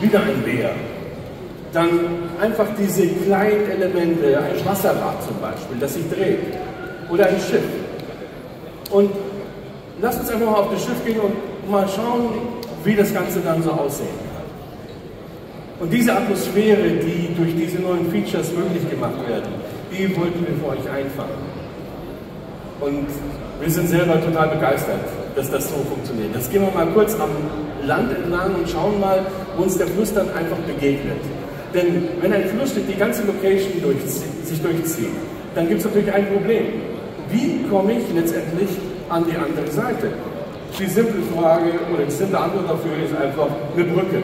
wieder ein Bär. Dann einfach diese kleinen Elemente, ein Wasserrad zum Beispiel, das sich dreht. Oder ein Schiff. Und lass uns einfach mal auf das Schiff gehen und mal schauen, wie das Ganze dann so aussehen kann. Und diese Atmosphäre, die durch diese neuen Features möglich gemacht werden, die wollten wir für euch einfangen. Und wir sind selber total begeistert, dass das so funktioniert. Jetzt gehen wir mal kurz am Land entlang und schauen mal, wo uns der Fluss dann einfach begegnet. Denn wenn ein Fluss durch die ganze Location durch, sich durchzieht, dann gibt es natürlich ein Problem. Wie komme ich letztendlich an die andere Seite? Die simple Frage oder die simple Antwort dafür ist einfach eine Brücke.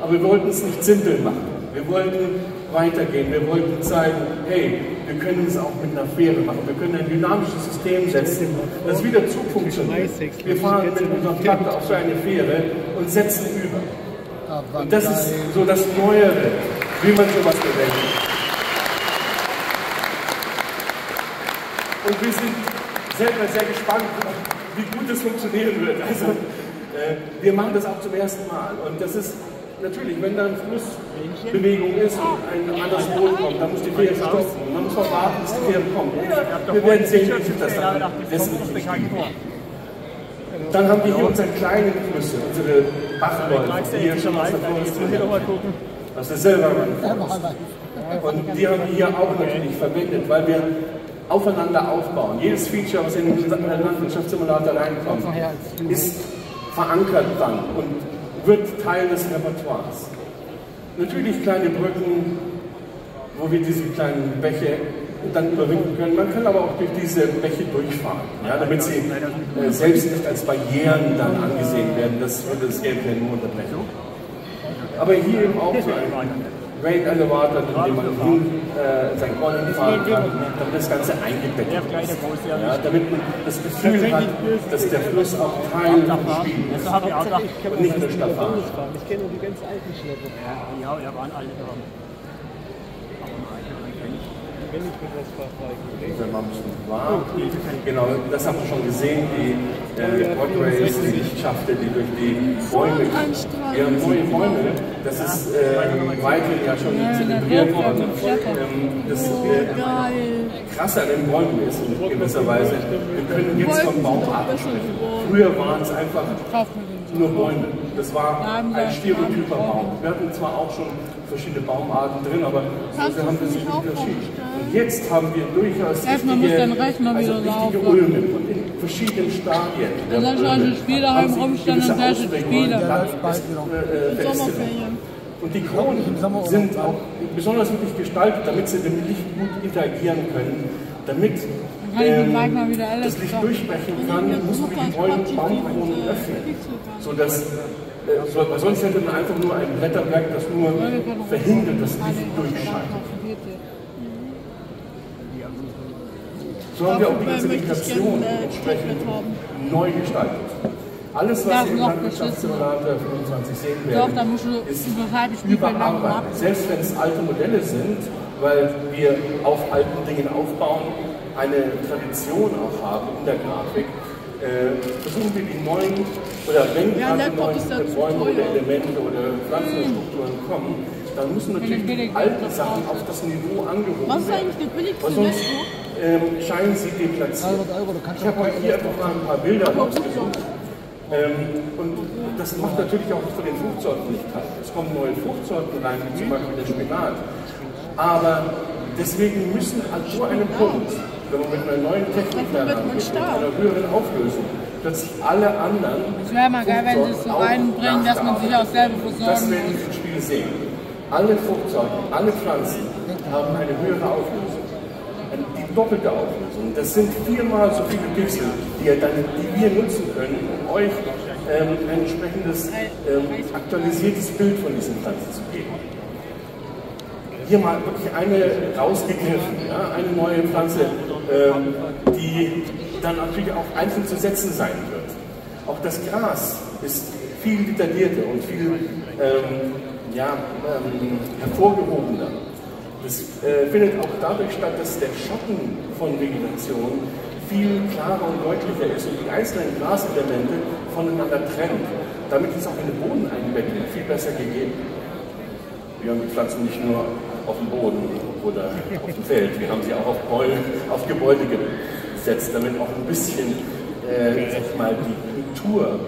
Aber wir wollten es nicht simpel machen. Wir wollten weitergehen. Wir wollten zeigen, hey, wir können es auch mit einer Fähre machen. Wir können ein dynamisches System setzen, das wieder Zug funktioniert. Wir fahren mit unserer Platte auf so eine Fähre und setzen über. Und das ist so das Neuere, wie man sowas bewältigt. Und wir sind selber sehr gespannt, wie gut es funktionieren wird. Also, äh, wir machen das auch zum ersten Mal. Und das ist natürlich, wenn da eine Flussbewegung ist und ein anderes Boot kommt, dann muss die Fähre stoppen. Man muss auch warten, bis die Fähre kommt. Wir werden sehen, wie sich das dann letztendlich Dann haben wir hier unsere kleinen Flüsse, unsere Bachläufe, die hier schon aus der Forest aus der Silbermann. Und die haben wir hier auch natürlich verwendet, weil wir aufeinander aufbauen. Jedes Feature, was in den Landwirtschaftssimulator reinkommt, ist verankert dann und wird Teil des Repertoires. Natürlich kleine Brücken, wo wir diese kleinen Bäche dann überwinden können. Man kann aber auch durch diese Bäche durchfahren, ja, damit sie äh, selbst nicht als Barrieren dann angesehen werden. Das würde das Gameplay nur unterbrechen. Aber hier eben auch so ein Rail Elevator, in dem man hin, äh, sein Rollen fahren kann, damit das Ganze eingebettet ist. Ja, damit man das Gefühl hat, dass der Fluss auch Teil des Spiels ist und nicht nur Staffage. Ich kenne nur die ganz alten Schlepper. Ja, ja, waren alle dran. Wenn ich mit was Fahrzeugen Wenn man war. Genau, das haben wir schon gesehen, die äh, Rodrails, die ich schaffte, die durch die Bäume. Ja, neue Bäume, das ist äh, weiter ja schon zelebriert worden. Ähm, das äh, krasse an den Bäumen ist in gewisser Weise, wir können jetzt von Baumarten sprechen. Früher waren es einfach nur Bäume. Das war ein stereotyper Baum. Wir hatten zwar auch schon verschiedene Baumarten drin, aber so haben wir sich nicht unterschieden. Und jetzt haben wir durchaus Erstmal muss dein Rechner also wieder richtige laufen. Ulme und in verschiedenen Stadien. Da sind schon die Spieler haben heim sich rumstehen und dann bald wieder. äh, äh. Sommerferien. Und die Kronen sind auch besonders wirklich gestaltet, damit sie dem Licht gut interagieren können, damit ähm, das Licht durchbrechen kann, muss man die Bäume, Baumkronen öffnen. Sodass, äh, so, sonst hätte man einfach nur ein Blätterwerk, das nur verhindert, dass Licht durchscheint. So haben wir auch die ganze Migration entsprechend neu gestaltet. Alles, was Ja, Sie im noch Landwirtschaftssimulator 25 sehen Doch, werden, da musst du ist lang überarbeitet. Selbst wenn es alte Modelle sind, weil wir auf alten Dingen aufbauen, eine Tradition auch haben in der Grafik, äh, versuchen wir die neuen, oder wenn Ja, gerade neue Bäume oder. Elemente oder Pflanzenstrukturen kommen, dann müssen natürlich die alten Sachen auf das Niveau angehoben Was ist werden. eigentlich der billigste Laptop? Ähm, scheinen sie deplatziert. 300 Euro, du kannst Ich habe euch hier einfach mal ein paar Bilder rausgesucht. Ähm, und das macht natürlich auch von den Fruchtsorten nicht kalt. Es kommen neue Fruchtsorten rein, wie zum Beispiel der Spinat. Aber deswegen müssen an so einem Punkt, wenn man mit einer neuen Technik da wird man rangeht, mit einer höheren Auflösung, plötzlich alle anderen Es wäre mal geil, wenn sie es so reinbringen, dass man sich auch selber Das versorgen werden muss. wir im Spiel sehen. Alle Fruchtsorten, alle Pflanzen haben eine höhere Auflösung. Doppelte Auflösung. Das sind viermal so viele Pixel, die, dann, die wir nutzen können, um euch ähm, ein entsprechendes ähm, aktualisiertes Bild von diesen Pflanzen zu geben. Hier mal wirklich eine rausgegriffen, ja, eine neue Pflanze, ähm, die dann natürlich auch einzeln zu setzen sein wird. Auch das Gras ist viel detaillierter und viel ähm, ja, ähm, hervorgehobener. Das äh, findet auch dadurch statt, dass der Schatten von Vegetation viel klarer und deutlicher ist und die einzelnen Graselemente voneinander trennt. Damit ist auch eine Bodeneinbettung viel besser gegeben. Wir haben die Pflanzen nicht nur auf dem Boden oder auf dem Feld, wir haben sie auch auf, Bäume, auf Gebäude gesetzt, damit auch ein bisschen äh, mal, die Kultur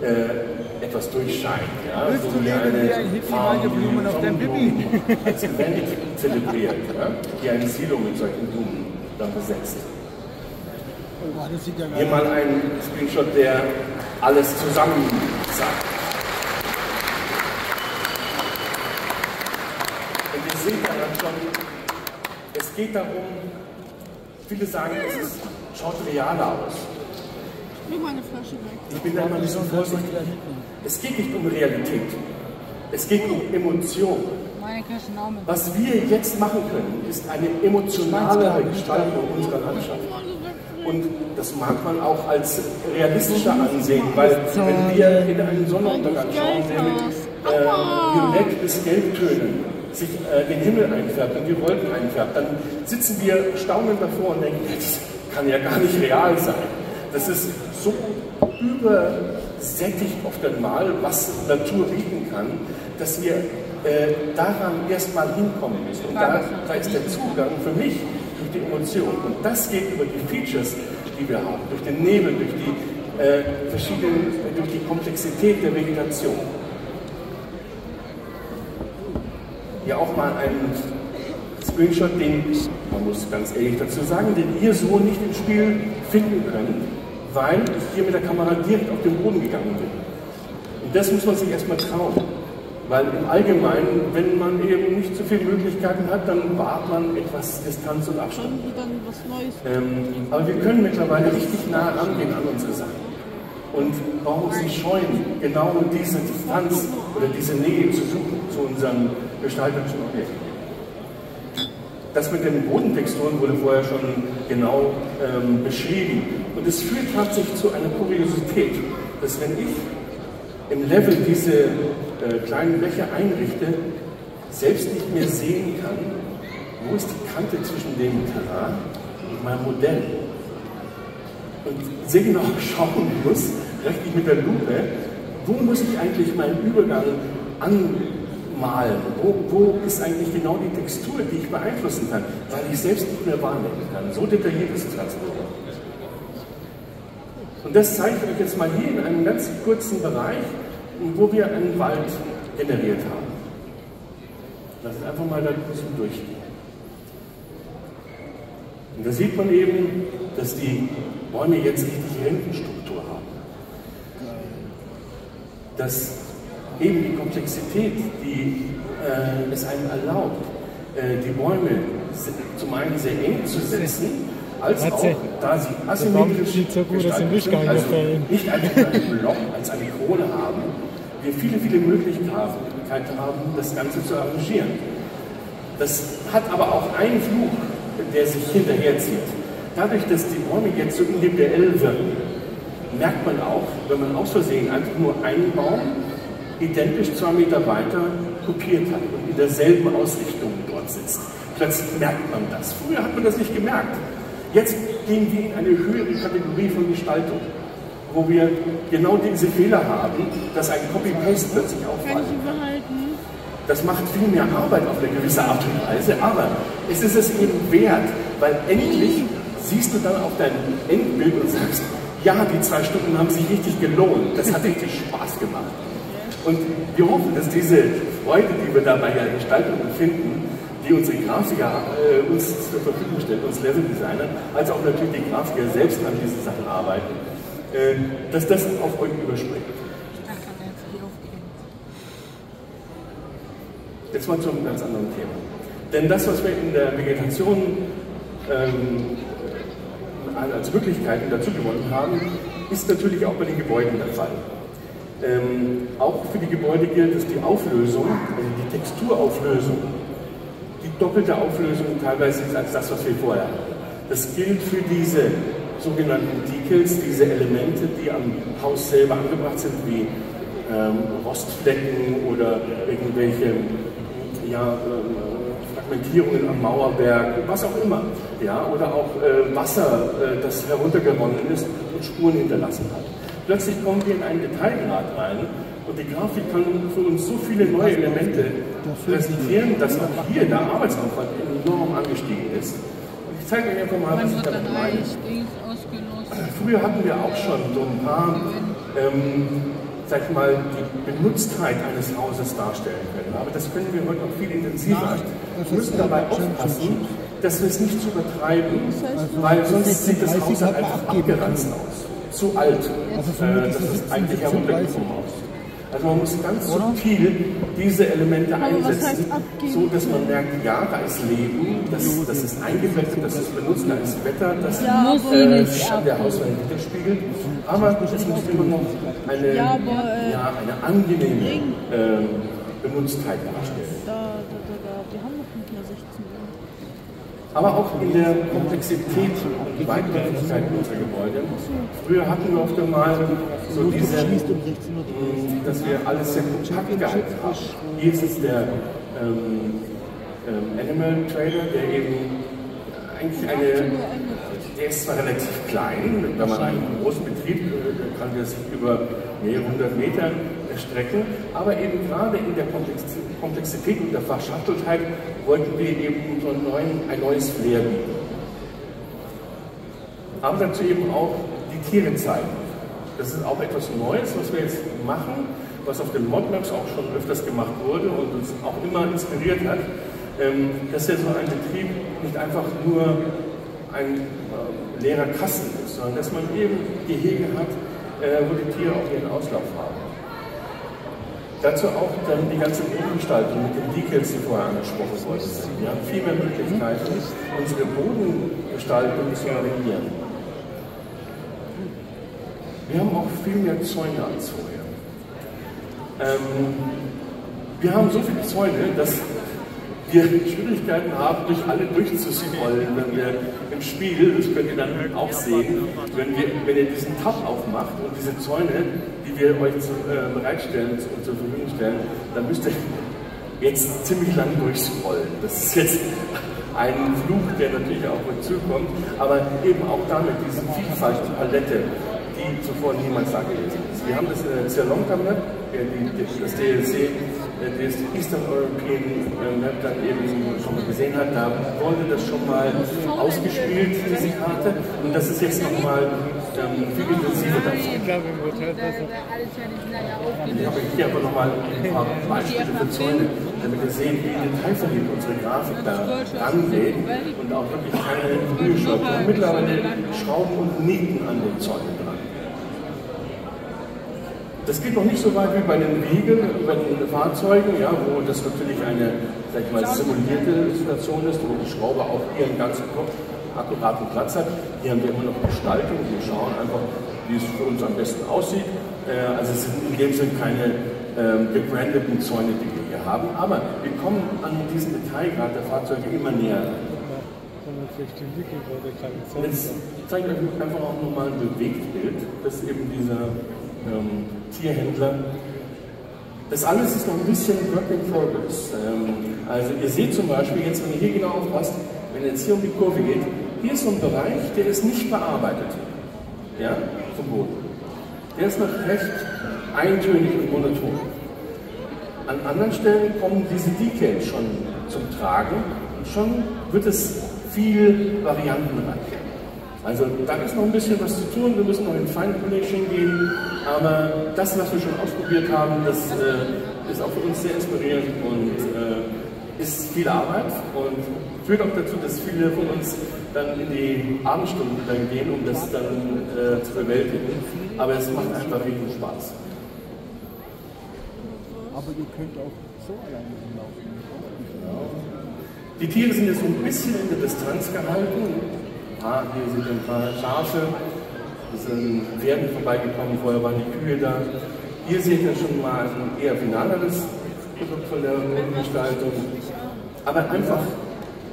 äh, etwas durchscheint. Ja? Willst so du leben wie ein Hippie, meine Blumen auf deinem Sonnenblumen als Event zelebriert, ja? die ein Silo mit solchen Blumen dann besetzt. Oh, ja Hier mal ein Screenshot, der alles zusammen sagt. Und seht ja dann schon, es geht darum, viele sagen, es ist, schaut realer aus. Nimm mal eine Flasche weg. Ich bin da immer ein bisschen vorsichtig. Es geht nicht um Realität. Es geht um Emotion. Meine. Was wir jetzt machen können, ist eine emotionale Gestaltung unserer Landschaft. Und das mag man auch als realistischer ansehen, weil wenn wir in einen Sonnenuntergang schauen, der mit äh, Violett bis Gelbtönen sich äh, den Himmel einfärbt und die Wolken einfärbt, dann sitzen wir staunend davor und denken, das kann ja gar nicht real sein. Das ist so übersättigt oft einmal, was Natur bieten kann, dass wir äh, daran erstmal hinkommen müssen. Und da, da ist der Zugang für mich durch die Emotion. Und das geht über die Features, die wir haben, durch den Nebel, durch die äh, verschiedenen, durch die Komplexität der Vegetation. Hier auch mal ein Screenshot, den, man muss ganz ehrlich dazu sagen, den ihr so nicht im Spiel finden könnt, weil ich hier mit der Kamera direkt auf den Boden gegangen bin. Und das muss man sich erstmal trauen. Weil im Allgemeinen, wenn man eben nicht so viele Möglichkeiten hat, dann wahrt man etwas Distanz und Abstand. Ähm, aber wir können mittlerweile richtig nah rangehen an unsere Sachen. Und uns nicht scheuen, genau diese Distanz oder diese Nähe zu suchen zu unseren gestalterischen Objekten. Das mit den Bodentexturen wurde vorher schon genau ähm, beschrieben. Und es führt tatsächlich zu einer Kuriosität, dass wenn ich im Level diese äh, kleinen Bleche einrichte, selbst nicht mehr sehen kann, wo ist die Kante zwischen dem Terrain und meinem Modell. Und sehr genau schauen muss, richtig mit der Lupe, wo muss ich eigentlich meinen Übergang anmalen? Wo, wo ist eigentlich genau die Textur, die ich beeinflussen kann, weil ich selbst nicht mehr wahrnehmen kann. So detailliert ist das Ganze. Und das zeige ich euch jetzt mal hier in einem ganz kurzen Bereich, wo wir einen Wald generiert haben. Lass uns einfach mal da kurz durchgehen. Und da sieht man eben, dass die Bäume jetzt richtig Rentenstruktur haben. Dass eben die Komplexität, die äh, es einem erlaubt, äh, die Bäume zum einen sehr eng zu setzen, als auch, da sie asymmetrisch sieht so gut Licht sind, nicht also nicht einfach nur ein Block als eine Krone haben, wir viele, viele Möglichkeiten haben, das Ganze zu arrangieren. Das hat aber auch einen Fluch, der sich hinterherzieht. Dadurch, dass die Bäume jetzt so individuell wirken, merkt man auch, wenn man aus Versehen einfach nur einen Baum identisch zwei Meter weiter kopiert hat und in derselben Ausrichtung dort sitzt. Plötzlich merkt man das. Früher hat man das nicht gemerkt. Jetzt gehen wir in eine höhere Kategorie von Gestaltung, wo wir genau diese Fehler haben, dass ein Copy-Paste plötzlich Kann auffällt. ich? Das macht viel mehr Arbeit auf eine gewisse Art und Weise, aber es ist es eben wert, weil endlich siehst du dann auf dein Endbild und sagst, ja, die zwei Stunden haben sich richtig gelohnt, das hat richtig Spaß gemacht. Und wir hoffen, dass diese Freude, die wir da bei der Gestaltung empfinden, die unsere Grafiker äh, uns zur Verfügung stellen, uns Leveldesigner, als auch natürlich die Grafiker selbst an diesen Sachen arbeiten, äh, dass das auf euch überspringt. Er jetzt mal zu einem ganz anderen Thema. Denn das, was wir in der Vegetation ähm, als Möglichkeiten dazu gewonnen haben, ist natürlich auch bei den Gebäuden der Fall. Ähm, auch für die Gebäude gilt, dass die Auflösung, also die Texturauflösung, die doppelte Auflösung teilweise ist als das, was wir vorher hatten. Das gilt für diese sogenannten Decals, diese Elemente, die am Haus selber angebracht sind, wie ähm, Rostflecken oder irgendwelche ja, ähm, Fragmentierungen am Mauerwerk, was auch immer. Ja, oder auch äh, Wasser, äh, das heruntergeronnen ist und Spuren hinterlassen hat. Plötzlich kommen wir in einen Detailgrad rein, Und die Grafik kann für uns so viele neue Elemente präsentieren, dass auch hier der Arbeitsaufwand enorm angestiegen ist. Und ich zeige euch einfach mal, was ich damit meine. Früher hatten wir auch schon so ein paar, ähm, sag ich mal, die Benutztheit eines Hauses darstellen können. Aber das können wir heute noch viel intensiver. Wir müssen dabei aufpassen, dass wir es nicht zu übertreiben, weil sonst sieht das Haus halt einfach abgeranzt aus. Zu alt. Äh, das ist eigentlich heruntergekommen aus. Also man muss ganz subtil diese Elemente einsetzen, so dass man merkt, ja, da ist Leben, das, das ist eingebettet, das ist benutzt, da ist Wetter, das Ja, äh, der Hauswand widerspiegelt. Aber es muss immer noch eine, Ja, äh, eine angenehme ähm, Benutztheit darstellen. Da, da, da, da. Wir haben noch nicht mehr 16 Uhr. Aber auch in der Komplexität und Weitläufigkeit unserer Gebäude. Früher hatten wir oft einmal so diese, dass wir alles sehr kompakt gehalten haben. Hier ist es der ähm, ähm, Animal Trader, der eben eigentlich eine, der ist zwar relativ klein, wenn man einen großen Betrieb, äh, kann der sich über mehrere hundert Meter erstrecken, aber eben gerade in der Komplex- Komplexität und der Verschachteltheit wollten wir eben so neuen, ein neues Flair bieten. Haben dazu eben auch die Tiere zeigen. Das ist auch etwas Neues, was wir jetzt machen, was auf den Modmaps auch schon öfters gemacht wurde und uns auch immer inspiriert hat, ähm, dass ja so ein Betrieb nicht einfach nur ein äh, leerer Kasten ist, sondern dass man eben Gehege hat, äh, wo die Tiere auch ihren Auslauf haben. Dazu auch dann die ganze Bodengestaltung mit den Decals, die vorher angesprochen worden sind. Wir haben viel mehr Möglichkeiten, unsere Bodengestaltung zu variieren. Wir haben auch viel mehr Zäune als vorher. Ähm, wir haben so viele Zäune, dass wir Schwierigkeiten haben, durch alle durchzuscrollen, wenn wir im Spiel, das könnt ihr dann auch sehen, wenn, wir, wenn ihr diesen Tab aufmacht und diese Zäune, die wir euch zu, äh, bereitstellen und zur Verfügung stellen, dann müsst ihr jetzt ziemlich lang durchscrollen. Das ist jetzt ein Fluch, der natürlich auch mit zukommt, aber eben auch damit diese Vielfalt und Palette, die zuvor niemals da gewesen ist. Wir haben das äh, Zerlonka Map, äh, die, die, das DLC, äh, das Eastern European äh, Map dann eben schon mal gesehen hat, da wurde das schon mal ausgespielt, diese Karte, und das ist jetzt nochmal ähm, viel intensiver dazu. Ich glaube, im Hotel besser. Ich habe hier aber nochmal ein paar Beispiele für Zäune, damit ihr seht, wie detailverliebt unsere Grafik da rangeht und auch wirklich keine Mühe. Wir mittlerweile Schrauben und Nieten an den Zäunen dran. Das geht noch nicht so weit wie bei den Wegen, bei den Fahrzeugen, ja, wo das natürlich eine sag ich mal, simulierte Situation ist, wo die Schraube auch ihren ganzen Kopf akkuraten Platz hat. Hier haben wir immer noch Gestaltung, wir schauen einfach, wie es für uns am besten aussieht. Äh, also es sind in dem Sinn keine ähm, gebrandeten Zäune, die wir hier haben, aber wir kommen an diesen Detailgrad der Fahrzeuge immer näher. Jetzt zeige ich euch einfach auch nochmal ein Bewegtbild, das eben dieser ähm, Tierhändler. Das alles ist noch ein bisschen Work in Progress. Ähm, also ihr seht zum Beispiel jetzt, wenn ihr hier genau aufpasst, wenn ihr jetzt hier um die Kurve geht, hier ist so ein Bereich, der ist nicht bearbeitet. Ja, vom Boden. Der ist noch recht eintönig und monoton. An anderen Stellen kommen diese Decals schon zum Tragen und schon wird es viel variantenreich. Also da ist noch ein bisschen was zu tun, wir müssen noch in Feinfinishing gehen, aber das, was wir schon ausprobiert haben, das äh, ist auch für uns sehr inspirierend und äh, ist viel Arbeit und führt auch dazu, dass viele von uns dann in die Abendstunden dann gehen, um das dann äh, zu bewältigen. Aber es macht einfach riesen Spaß. Aber ihr könnt auch so alleine rumlaufen. Die Tiere sind jetzt so ein bisschen in der Distanz gehalten. Ah, hier sind ein paar Schafe, es sind Pferden vorbeigekommen, vorher waren die Kühe da. Hier seht ihr schon mal ein eher finaleres Produkt von der Gestaltung. Aber einfach,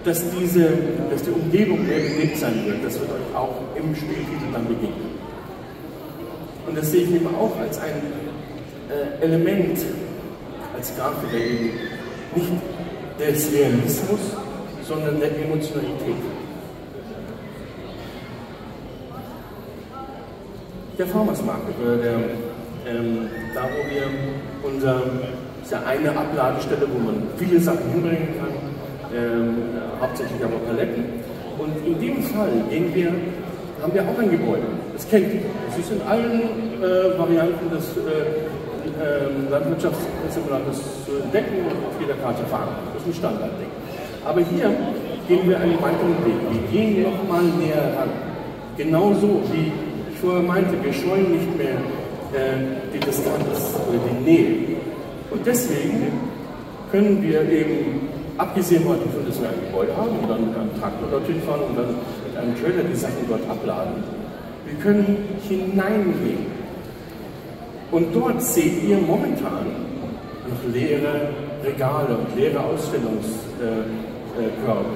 dass, diese, dass die Umgebung mehr gelebt sein wird, das wird euch auch im Spieltitel dann begegnen. Und das sehe ich eben auch als ein äh, Element, als Grafiker eben nicht des Realismus, sondern der Emotionalität. Der Farmers Market oder der ähm, da wo wir unser, ist ja eine Abladestelle, wo man viele Sachen hinbringen kann, ähm, hauptsächlich aber Paletten. Und in dem Fall gehen wir, haben wir auch ein Gebäude. Das kennt ihr. Das ist in allen äh, Varianten des äh, äh, Landwirtschaftssimulators zu entdecken und auf jeder Karte fahren. Das ist ein Standardding. Aber hier gehen wir einen weiteren Weg. Wir gehen nochmal näher ran. Genauso wie vorher meinte, wir scheuen nicht mehr äh, die Distanz oder die Nähe. Und deswegen können wir eben, abgesehen davon, dass wir ein Gebäude haben und dann mit einem Traktor dorthin fahren und dann mit einem Trailer die Sachen dort abladen, wir können hineingehen. Und dort seht ihr momentan noch leere Regale und leere Ausstellungskörbe.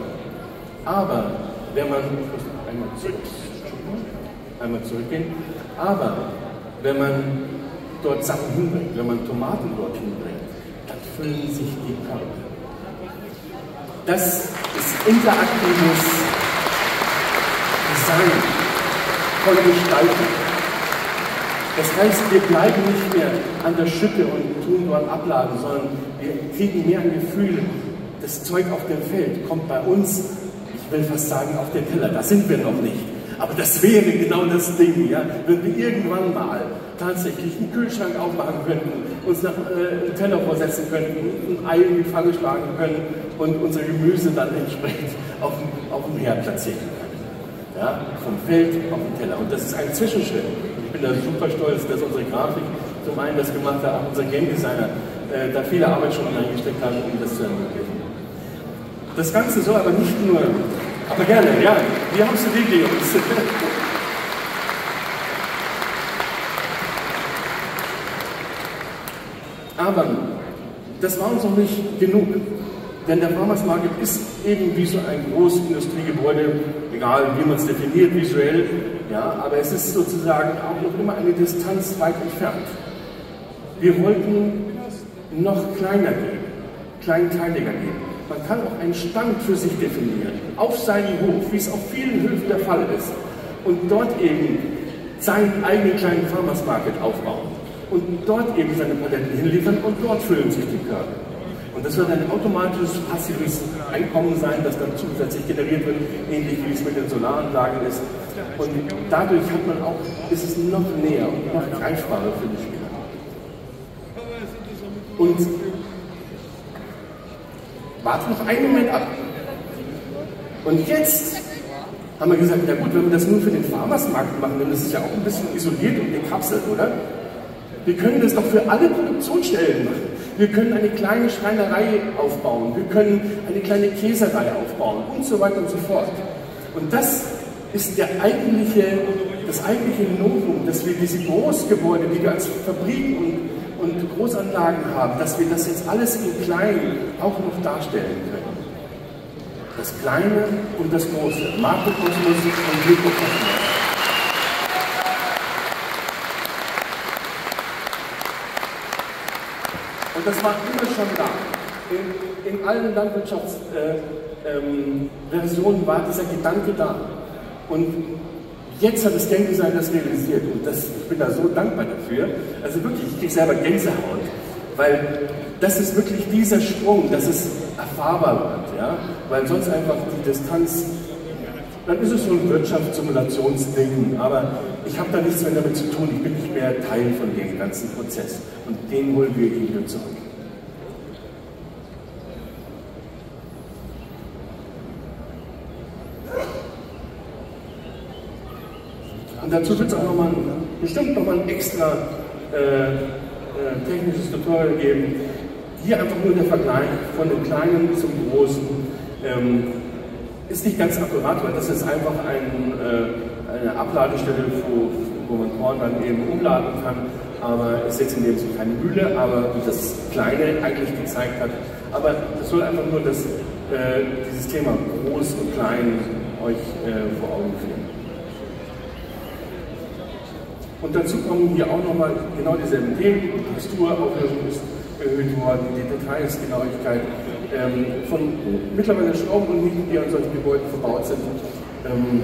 Aber wenn man, einmal zurück, einmal zurückgehen, aber wenn man dort Sachen hinbringt, wenn man Tomaten dort hinbringt, dann füllen sich die Körbe. Das ist interaktives Design von Gestaltung. Das heißt, wir bleiben nicht mehr an der Schütte und tun dort abladen, sondern wir kriegen mehr ein Gefühl, das Zeug auf dem Feld kommt bei uns, ich will fast sagen, auf den Teller. Da sind wir noch nicht. Aber das wäre genau das Ding, ja, wenn wir irgendwann mal tatsächlich einen Kühlschrank aufmachen könnten, uns nach, äh, Teller vorsetzen könnten, ein Ei in die Pfanne schlagen können und unser Gemüse dann entsprechend auf dem, auf dem Herd platzieren können. Ja, vom Feld auf den Teller. Und das ist ein Zwischenschritt. Ich bin da super stolz, dass unsere Grafik zum einen das gemacht hat, auch unser Game Designer äh, da viele Arbeitsstunden eingesteckt haben, um das zu ermöglichen. Das Ganze soll aber nicht nur aber gerne, ja. Wie haben Jungs? Aber das war uns noch nicht genug. Denn der Farmers Market ist eben wie so ein großes Industriegebäude, egal wie man es definiert visuell, ja, aber es ist sozusagen auch noch immer eine Distanz weit entfernt. Wir wollten noch kleiner gehen, kleinteiliger gehen. Man kann auch einen Stand für sich definieren, auf seinem Hof, wie es auf vielen Höfen der Fall ist, und dort eben seinen eigenen kleinen Farmers Market aufbauen und dort eben seine Paletten hinliefern und dort füllen sich die Körbe. Und das wird ein automatisches passives Einkommen sein, das dann zusätzlich generiert wird, ähnlich wie es mit den Solaranlagen ist. Und dadurch hat man auch, ist es noch näher und noch greifbarer für die Spieler. Und warte noch einen Moment ab. Und jetzt haben wir gesagt, na gut, wenn wir das nur für den Farmersmarkt machen, dann ist es ja auch ein bisschen isoliert und gekapselt, oder? Wir können das doch für alle Produktionsstellen machen. Wir können eine kleine Schreinerei aufbauen, wir können eine kleine Käserei aufbauen und so weiter und so fort. Und das ist der eigentliche, das eigentliche Novum, dass wir diese Großgebäude, die wir als Fabriken und und Großanlagen haben, dass wir das jetzt alles im Kleinen auch noch darstellen können. Das Kleine und das Große, Makrokosmos und Mikrokosmos. Und das war immer schon da. In, in allen Landwirtschaftsversionen äh, ähm, war dieser Gedanke da. Und Jetzt hat das Game das realisiert und das, ich bin da so dankbar dafür. Also wirklich, ich kriege selber Gänsehaut, weil das ist wirklich dieser Sprung, dass es erfahrbar wird, ja? weil sonst einfach die Distanz, dann ist es so ein Wirtschaftssimulationsding, aber ich habe da nichts mehr damit zu tun, ich bin nicht mehr Teil von dem ganzen Prozess und den holen wir eben zurück. Und dazu wird es auch nochmal, bestimmt nochmal ein extra äh, äh, technisches Tutorial geben. Hier einfach nur der Vergleich von dem Kleinen zum Großen. Ähm, ist nicht ganz akkurat, weil das ist einfach ein, äh, eine Abladestelle, wo, wo man Korn dann eben umladen kann. Aber es ist jetzt in dem Sinne keine Mühle, aber wie das Kleine eigentlich gezeigt hat. Aber das soll einfach nur das, äh, dieses Thema Groß und Klein euch äh, vor Augen führen. Und dazu kommen hier auch nochmal genau dieselben Themen. Die Texturauflösung ist erhöht worden, die Detailsgenauigkeit ähm, von mittlerweile Schrauben und Nieten, die an solchen Gebäuden verbaut sind. Ähm,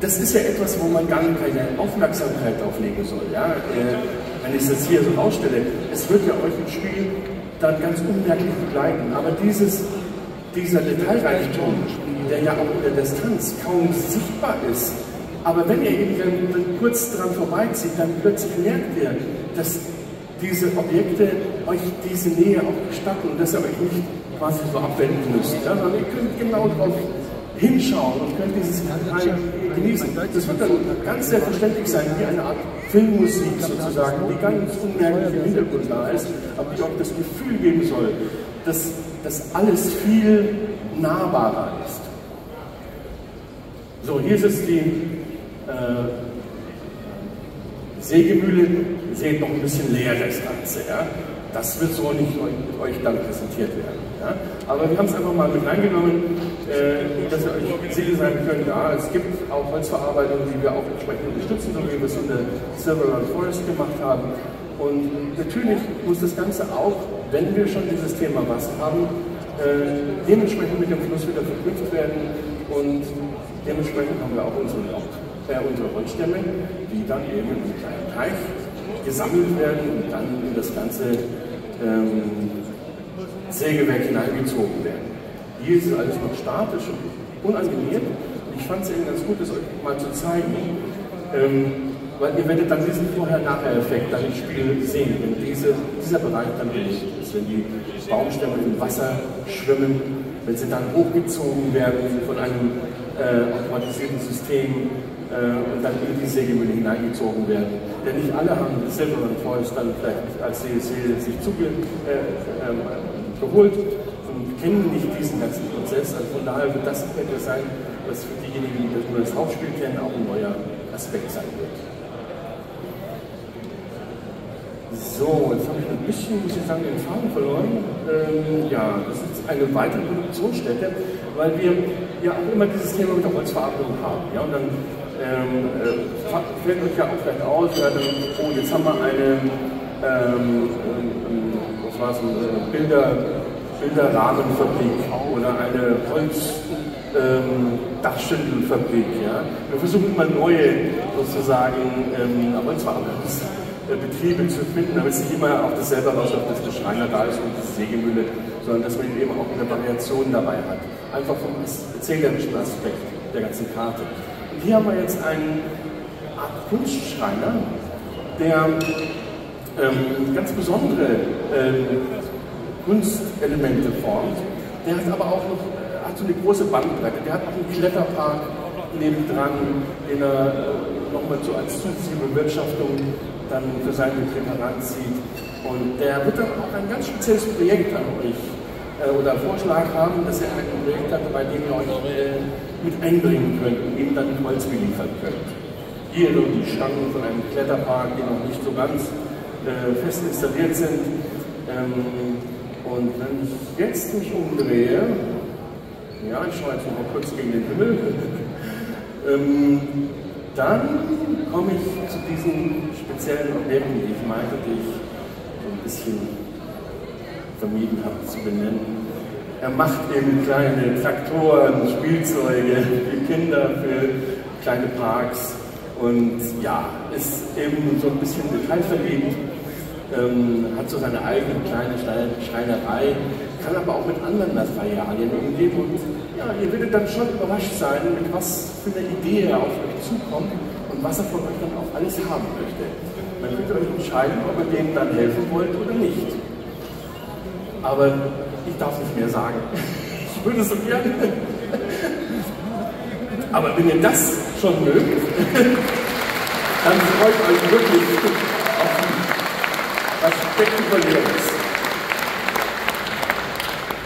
das ist ja etwas, wo man gar keine Aufmerksamkeit drauf legen soll. Ja? Äh, wenn ich jetzt hier so ausstelle, es wird ja euch im Spiel dann ganz unmerklich begleiten. Aber dieses, dieser Detailreichtum, der ja auch in der Distanz kaum sichtbar ist, aber wenn ihr eben dann kurz dran vorbeizieht, dann plötzlich merkt ihr, dass diese Objekte euch diese Nähe auch gestatten und dass ihr euch nicht quasi so abwenden müsst, ja, sondern ihr könnt genau darauf hinschauen und könnt dieses Detail genießen. Das wird dann ganz selbstverständlich sein, wie eine Art Filmmusik sozusagen, die ganz unmerklich im Hintergrund da ist, aber die auch das Gefühl geben soll, dass das alles viel nahbarer ist. So, hier ist es die äh, Sägemühle, seht noch ein bisschen leer das Ganze. Ja? Das wird so nicht euch, euch dann präsentiert werden. Ja? Aber wir haben es einfach mal mit reingenommen, äh, dass ihr euch sicher sein könnt, ja, es gibt auch Holzverarbeitungen, die wir auch entsprechend unterstützen, so wie wir es in der Silver Run Forest gemacht haben. Und natürlich muss das Ganze auch, wenn wir schon dieses Thema Wasser haben, äh, dementsprechend mit dem Fluss wieder verknüpft werden und dementsprechend haben wir auch unsere, äh, unsere Holzstämme, die dann eben in einem kleinen Teich gesammelt werden und dann in das ganze ähm, Sägewerk hineingezogen werden. Hier ist alles noch statisch und unanimiert. Ich fand es eben ganz gut, das euch mal zu zeigen, ähm, weil ihr werdet dann diesen Vorher-Nachher-Effekt dann im Spiel sehen, wenn diese, dieser Bereich dann belegt ist, wenn die Baumstämme im Wasser schwimmen, wenn sie dann hochgezogen werden von einem äh, automatisierten System äh, und dann in die Sägemühle hineingezogen werden. Denn nicht alle haben Silver und Forest dann vielleicht als CSC sich zugeholt äh, ähm, und kennen nicht diesen ganzen Prozess. Also von daher wird das etwas sein, was für diejenigen, die nur das Hauptspiel kennen, auch ein neuer Aspekt sein wird. So, jetzt habe ich ein bisschen, muss ich sagen, den Faden verloren. Ähm, ja, das ist eine weitere Produktionsstätte, weil wir ja auch immer dieses Thema mit der Holzverarbeitung haben. Ja, und dann ähm, äh, fällt euch ja auch vielleicht aus, oh, jetzt haben wir eine, ähm, ähm, was war es, eine Bilder, Bilderrahmenfabrik oder eine Holz, ähm. Ja? Wir versuchen immer neue sozusagen ähm, Holzverarbeitungsbetriebe zu finden, damit es nicht immer auf dasselbe rausläuft, dass der Schreiner da ist und die Sägemühle, sondern dass man eben auch eine Variation dabei hat. Einfach vom erzählerischen Aspekt der ganzen Karte. Hier haben wir jetzt einen Art Kunstschreiner, der ähm, ganz besondere ähm, Kunstelemente formt. Der hat aber auch noch hat so eine große Bandbreite. Der hat auch einen Kletterpark nebendran, den er äh, nochmal so als zusätzliche Bewirtschaftung dann für seinen Betrieb heranzieht. Und der wird dann auch ein ganz spezielles Projekt an euch äh, oder Vorschlag haben, dass er ein Projekt hat, bei dem ihr euch äh, mit einbringen könnt und ihm dann Holz beliefern könnt. Hier nur die Stangen von einem Kletterpark, die noch nicht so ganz äh, fest installiert sind. Ähm, und wenn ich jetzt mich umdrehe, ja, ich schaue jetzt noch mal kurz gegen den Himmel. ähm, dann komme ich zu diesen speziellen Objekten, die ich meinte, die ich so ein bisschen vermieden habe zu benennen. Er macht eben kleine Traktoren, Spielzeuge für Kinder, für kleine Parks und ja, ist eben so ein bisschen detailverliebt, ähm, hat so seine eigene kleine Schreinerei, kann aber auch mit anderen Materialien umgehen und ja, ihr werdet dann schon überrascht sein, mit was für eine Idee er auf euch zukommt und was er von euch dann auch alles haben möchte. Man wird euch entscheiden, ob ihr dem dann helfen wollt oder nicht. Aber ich darf nicht mehr sagen. Ich würde so gerne. Aber wenn ihr das schon mögt, dann freut euch wirklich auf was Spektakuläres.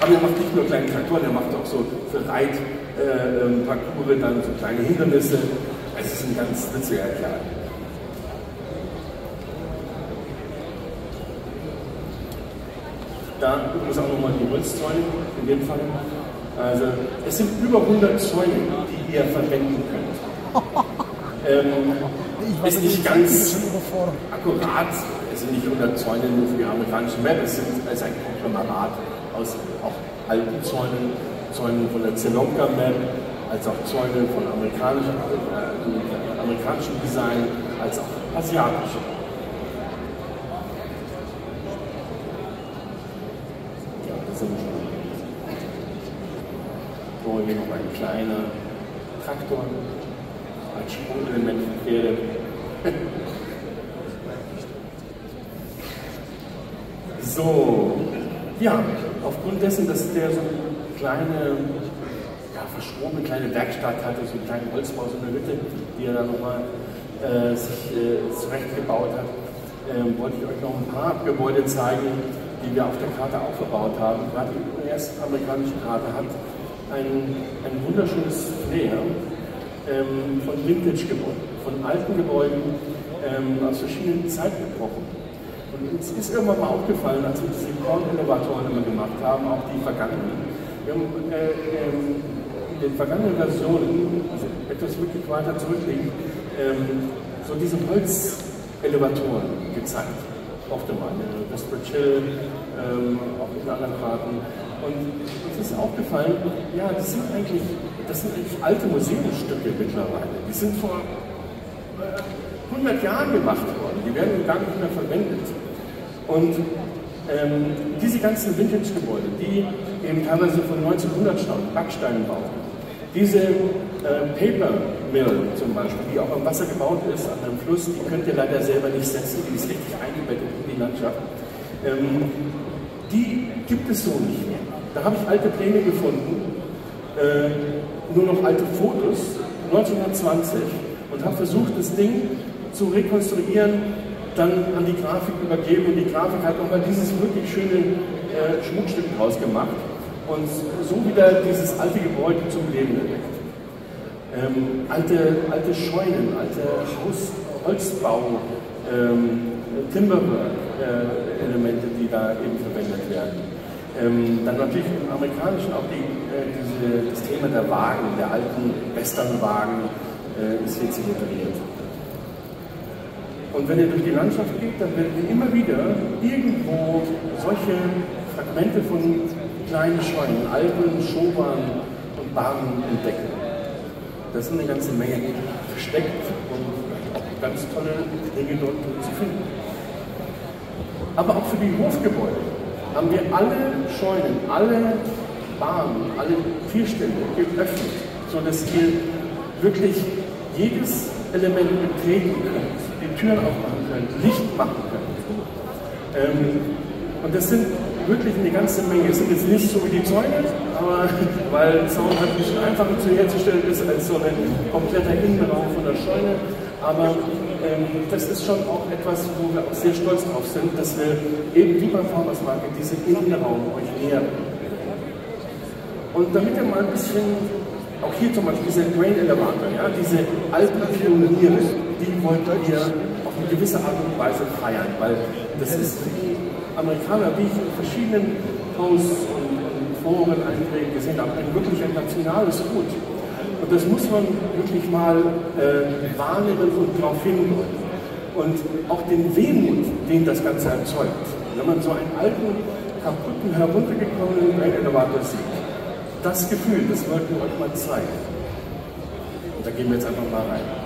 Aber er macht nicht nur kleine Traktoren, er macht auch so für Reitparcours äh, dann so kleine Hindernisse. Es ist ein ganz witziger Kerl. Da übrigens auch nochmal die Holzzäune in dem Fall. Also es sind über 100 Zäune, die ihr verwenden könnt. ähm, ist nicht ganz akkurat, es sind nicht 100 Zäune nur für die amerikanische Map, es, sind, es ist ein Konglomerat aus auch alten Zäunen, Zäunen von der Zelonka Map, als auch Zäune von amerikanischem, äh, amerikanischem Design, als auch asiatischem. Ja, das sind wir schon. Hier noch ein kleiner Traktor als Sprungelement für Pferde. So, ja, aufgrund dessen, dass der so eine kleine, ja, verschrobene kleine Werkstatt hatte, so einen kleinen Holzbau, so eine Hütte, die er dann nochmal äh, sich äh, zurechtgebaut hat, ähm, wollte ich euch noch ein paar Gebäude zeigen, die wir auf der Karte aufgebaut haben. Gerade die erste amerikanische Karte hat ein, ein wunderschönes Flair ähm, von Vintage-Gebäuden, von alten Gebäuden ähm, aus verschiedenen Zeitepochen. Und uns ist irgendwann mal aufgefallen, als wir diese Korn-Elevatoren immer gemacht haben, auch die vergangenen. Wir haben äh, ähm, in den vergangenen Versionen, also etwas wirklich weiter zurückliegend, ähm, so diese Holzelevatoren gezeigt. Oft einmal, in Westbridge Hill, ähm, auch in anderen Karten. Und uns ist aufgefallen, ja, das sind eigentlich, das sind eigentlich alte Museumsstücke mittlerweile. Die sind vor äh, 100 Jahren gemacht worden. Die werden gar nicht mehr verwendet. Und ähm, diese ganzen Vintage-Gebäude, die eben teilweise von 1900 stammen, Backsteinen bauen, diese äh, Paper Mill zum Beispiel, die auch am Wasser gebaut ist, an einem Fluss, die könnt ihr leider selber nicht setzen, die ist richtig eingebettet in die Landschaft. Ähm, die gibt es so nicht mehr. Da habe ich alte Pläne gefunden, äh, nur noch alte Fotos, 1920, und habe versucht, das Ding zu rekonstruieren, dann an die Grafik übergeben und die Grafik hat nochmal dieses wirklich schöne äh, Schmuckstück draus gemacht und so wieder dieses alte Gebäude zum Leben erweckt. Ähm, alte, alte Scheunen, alte Haus, Holzbau, ähm, Timberwork-Elemente, äh, die da eben verwendet werden. Ähm, dann natürlich im Amerikanischen auch die, äh, diese, das Thema der Wagen, der alten Westernwagen äh, ist hier zelebriert. Und wenn ihr durch die Landschaft geht, dann werdet ihr immer wieder irgendwo solche Fragmente von kleinen Scheunen, alten Schobern und Bahnen entdecken. Das sind eine ganze Menge versteckt und ganz tolle Dinge dort zu finden. Aber auch für die Hofgebäude haben wir alle Scheunen, alle Bahnen, alle Vierstände geöffnet, sodass ihr wirklich jedes Element betreten könnt die Türen aufmachen könnt, Licht machen könnt. Ähm, und das sind wirklich eine ganze Menge. Es sind jetzt nicht so wie die Zäune, aber weil Zaun halt ein einfacher zu herzustellen ist als so ein kompletter Innenraum von der Scheune. Aber ähm, das ist schon auch etwas, wo wir auch sehr stolz drauf sind, dass wir eben wie beim Farmers Market diesen Innenraum euch näher bringen. Und damit ihr mal ein bisschen, auch hier zum Beispiel dieser Grain Elevator, ja, diese alten Pioniere, die wollt ihr auf eine gewisse Art und Weise feiern, weil das ist die Amerikaner, wie ich in verschiedenen Posts und, Foren Einträgen gesehen habe, ein wirklich ein nationales Gut. Und das muss man wirklich mal äh, wahrnehmen und darauf hindeuten. Und auch den Wehmut, den das Ganze erzeugt. Wenn man so einen alten, kaputten, heruntergekommenen Elevator sieht, das Gefühl, das wollten wir euch mal zeigen. Und da gehen wir jetzt einfach mal rein.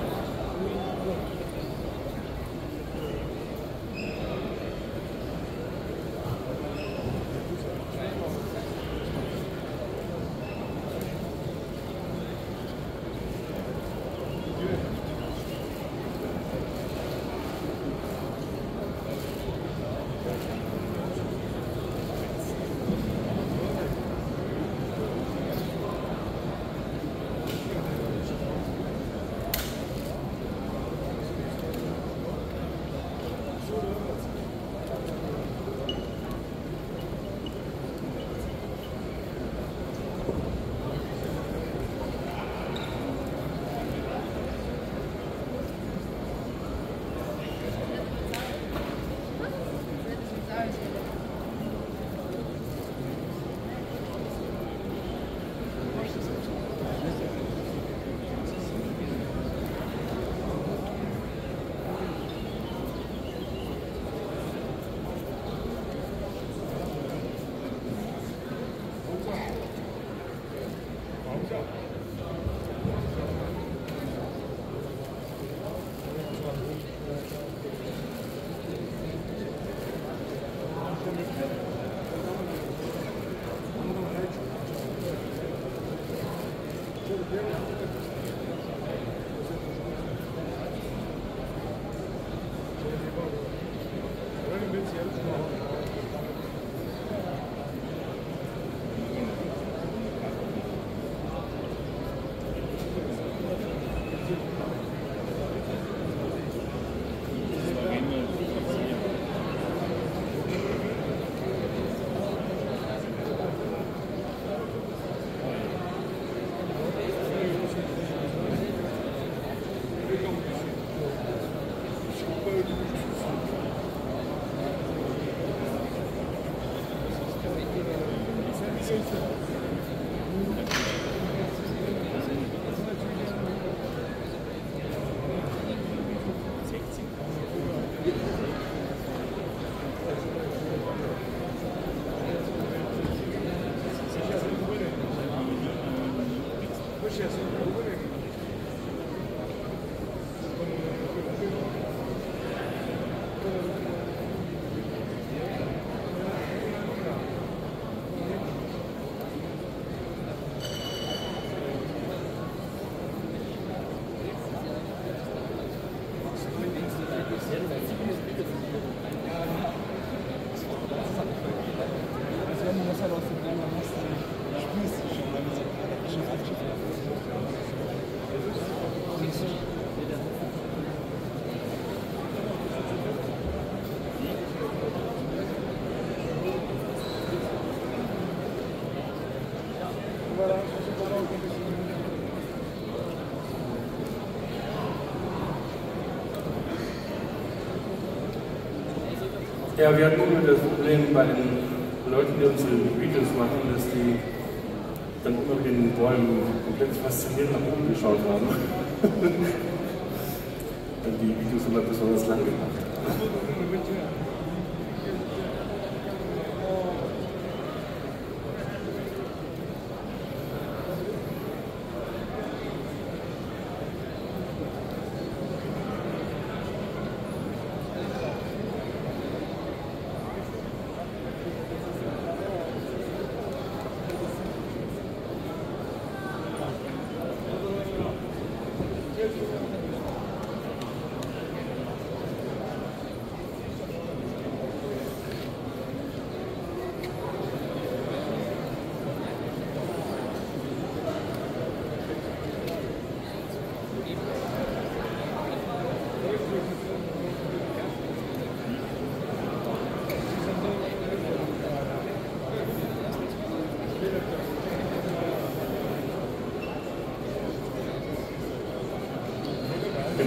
Ja, wir hatten immer das Problem bei den Leuten, die unsere Videos machen, dass die dann immer mit den Bäumen komplett fasziniert nach oben geschaut haben. die Videos immer besonders lang gemacht.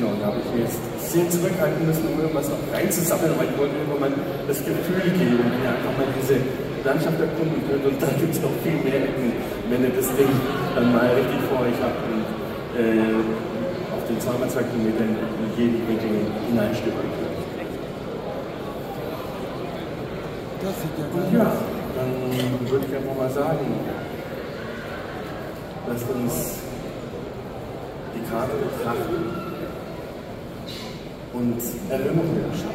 Genau, da habe ich mir jetzt sehr zurückhalten müssen, um irgendwas noch reinzusammeln, aber ich wollte immer mal das Gefühl geben, wenn ihr einfach mal diese Landschaft erkunden könnt und da gibt es noch viel mehr Ecken, wenn ihr das Ding dann mal richtig vor euch habt und äh, auf den 2x2 Kilometern in jeden Winkel hineinstöbern könnt. Das sieht ja Und ja, dann würde ich einfach mal sagen, lasst uns die Karte betrachten und Erinnerungen